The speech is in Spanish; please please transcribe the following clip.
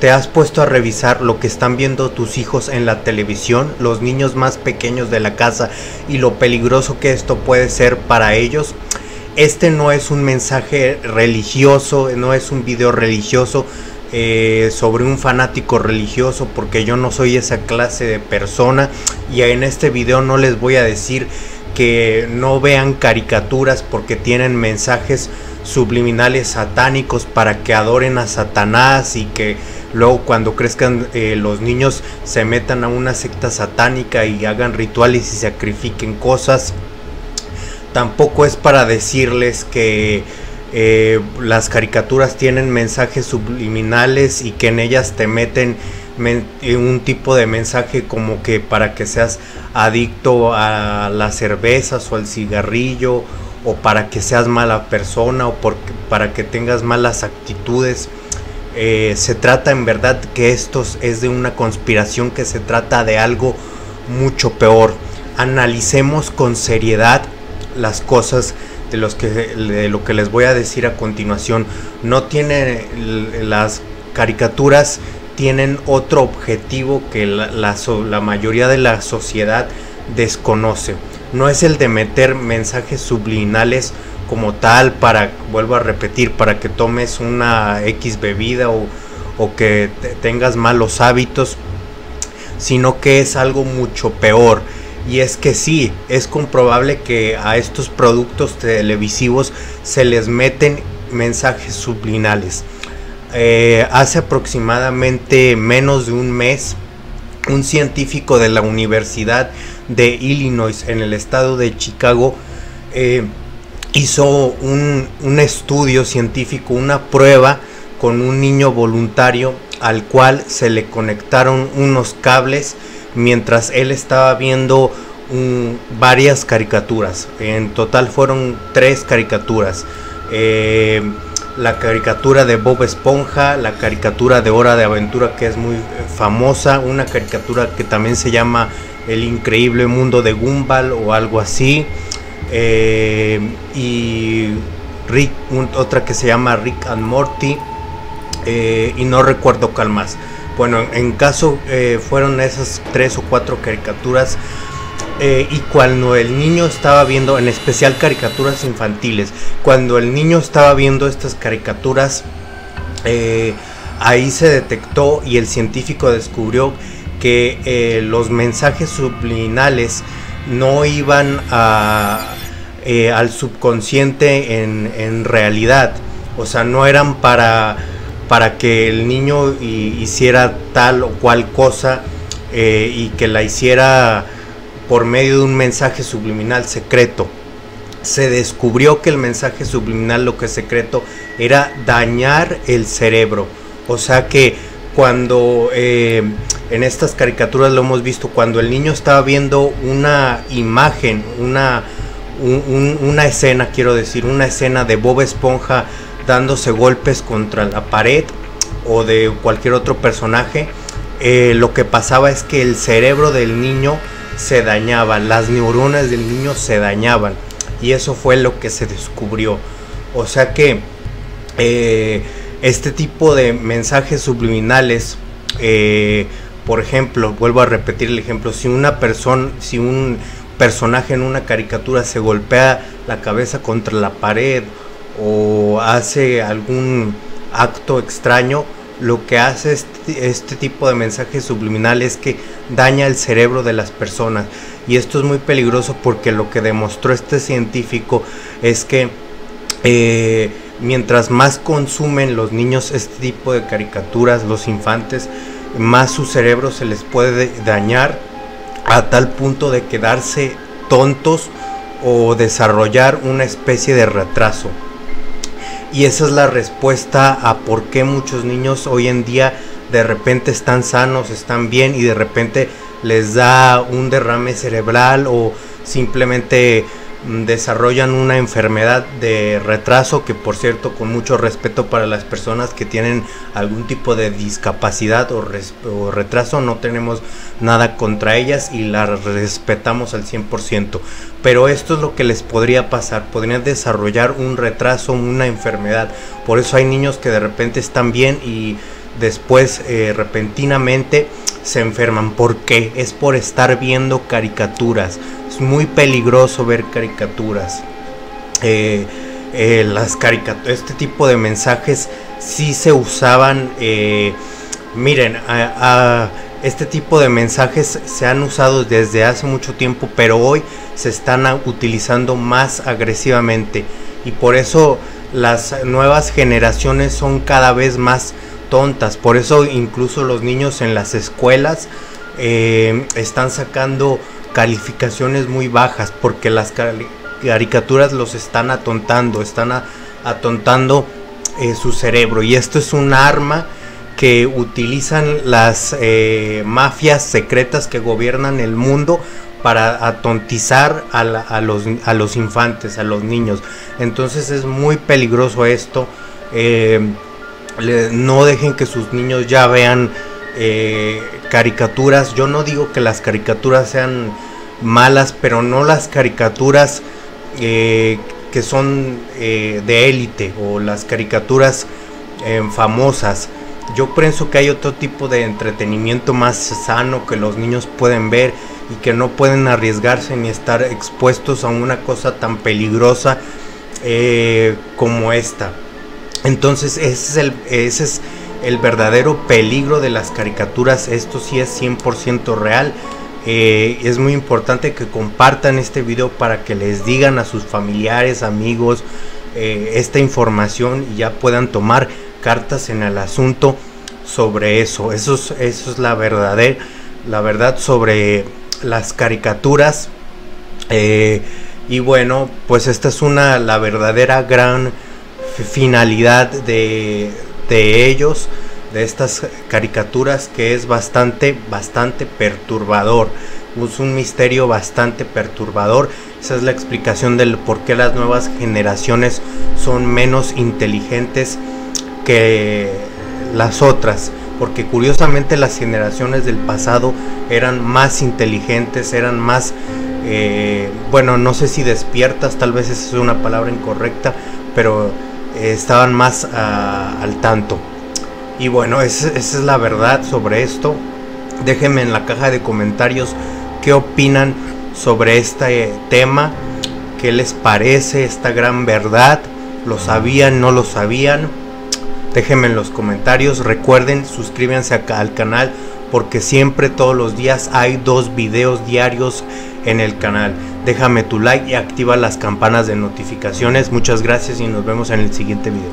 ¿Te has puesto a revisar lo que están viendo tus hijos en la televisión, los niños más pequeños de la casa y lo peligroso que esto puede ser para ellos? Este no es un mensaje religioso, no es un video religioso eh, sobre un fanático religioso, porque yo no soy esa clase de persona y en este video no les voy a decir que no vean caricaturas porque tienen mensajes subliminales satánicos para que adoren a Satanás y que luego cuando crezcan eh, los niños se metan a una secta satánica y hagan rituales y sacrifiquen cosas. Tampoco es para decirles que eh, las caricaturas tienen mensajes subliminales y que en ellas te meten eh, un tipo de mensaje como que para que seas adicto a las cervezas o al cigarrillo o para que seas mala persona o para que tengas malas actitudes. Eh, se trata en verdad que esto es de una conspiración, que se trata de algo mucho peor. Analicemos con seriedad las cosas de, los que, de lo que les voy a decir a continuación. No tiene las caricaturas tienen otro objetivo que la, la mayoría de la sociedad desconoce. No es el de meter mensajes subliminales como tal para, vuelvo a repetir, para que tomes una X bebida o, que tengas malos hábitos, sino que es algo mucho peor. Y es que sí, es comprobable que a estos productos televisivos se les meten mensajes subliminales. Eh, hace aproximadamente menos de un mes, un científico de la Universidad de Illinois en el estado de Chicago eh, hizo un, estudio científico, una prueba con un niño voluntario al cual se le conectaron unos cables mientras él estaba viendo varias caricaturas. En total fueron tres caricaturas. Eh, la caricatura de Bob Esponja, la caricatura de Hora de Aventura que es muy famosa, una caricatura que también se llama El Increíble Mundo de Gumball o algo así. Eh, y Rick, otra que se llama Rick and Morty, eh, y no recuerdo cuál más. Bueno, en caso eh, fueron esas tres o cuatro caricaturas. y cuando el niño estaba viendo, en especial caricaturas infantiles, cuando el niño estaba viendo estas caricaturas, ahí se detectó y el científico descubrió que los mensajes subliminales no iban a, eh, al subconsciente en, realidad. O sea, no eran para, para que el niño hiciera tal o cual cosa eh, y que la hiciera por medio de un mensaje subliminal secreto. Se descubrió que el mensaje subliminal, lo que es secreto, era dañar el cerebro. O sea que cuando eh, en estas caricaturas lo hemos visto, cuando el niño estaba viendo una imagen, una, una escena, quiero decir, una escena de Bob Esponja dándose golpes contra la pared o de cualquier otro personaje, eh, lo que pasaba es que el cerebro del niño se dañaba, las neuronas del niño se dañaban y eso fue lo que se descubrió. O sea que eh, este tipo de mensajes subliminales, eh, por ejemplo, vuelvo a repetir el ejemplo, si una persona, si un personaje en una caricatura se golpea la cabeza contra la pared o hace algún acto extraño, lo que hace este, este, tipo de mensajes subliminales es que daña el cerebro de las personas. Y esto es muy peligroso porque lo que demostró este científico es que eh, mientras más consumen los niños este tipo de caricaturas, los infantes, más su cerebro se les puede dañar a tal punto de quedarse tontos o desarrollar una especie de retraso. Y esa es la respuesta a por qué muchos niños hoy en día de repente están sanos, están bien y de repente les da un derrame cerebral o simplemente desarrollan una enfermedad de retraso que por cierto con mucho respeto para las personas que tienen algún tipo de discapacidad o, retraso no tenemos nada contra ellas y las respetamos al 100% pero esto es lo que les podría pasar podrían desarrollar un retraso una enfermedad. Por eso hay niños que de repente están bien y después eh, repentinamente se enferman. ¿Por qué? Es por estar viendo caricaturas. Es muy peligroso ver caricaturas. Eh, eh, las caricaturas, este tipo de mensajes sí se usaban. miren, este tipo de mensajes se han usado desde hace mucho tiempo, pero hoy se están utilizando más agresivamente. Y por eso las nuevas generaciones son cada vez más tontas. Por eso incluso los niños en las escuelas eh, están sacando calificaciones muy bajas porque las caricaturas los están atontando, están atontando eh, su cerebro. Y esto es un arma que utilizan las eh, mafias secretas que gobiernan el mundo para atontizar a, los, a, los, infantes, a los niños. Entonces es muy peligroso esto no dejen que sus niños ya vean eh, caricaturas. Yo no digo que las caricaturas sean malas, pero no las caricaturas eh, que son eh, de élite o las caricaturas famosas. Yo pienso que hay otro tipo de entretenimiento más sano que los niños pueden ver y que no pueden arriesgarse ni estar expuestos a una cosa tan peligrosa como esta. Entonces ese es el, ese es el verdadero peligro de las caricaturas. Esto sí es 100% real. Eh, es muy importante que compartan este video para que les digan a sus familiares, amigos, eh, esta información y ya puedan tomar cartas en el asunto sobre eso. Eso es, eso es la verdadera, la verdad sobre las caricaturas. Eh, y bueno, pues esta es una, la verdadera gran finalidad de, ellos, de estas caricaturas, que es bastante, bastante perturbador. Es un misterio bastante perturbador. Esa es la explicación del por qué las nuevas generaciones son menos inteligentes que las otras. Porque curiosamente las generaciones del pasado eran más inteligentes, eran más, eh, bueno, no sé si despiertas, tal vez esa es una palabra incorrecta, pero estaban más ah, al tanto. Y bueno, esa, es la verdad sobre esto. Déjenme en la caja de comentarios qué opinan sobre este tema, qué les parece esta gran verdad, lo sabían, no lo sabían. Déjenme en los comentarios, recuerden, suscríbanse acá al canal porque siempre todos los días hay dos videos diarios en el canal. Déjame tu like y activa las campanas de notificaciones. Muchas gracias y nos vemos en el siguiente video.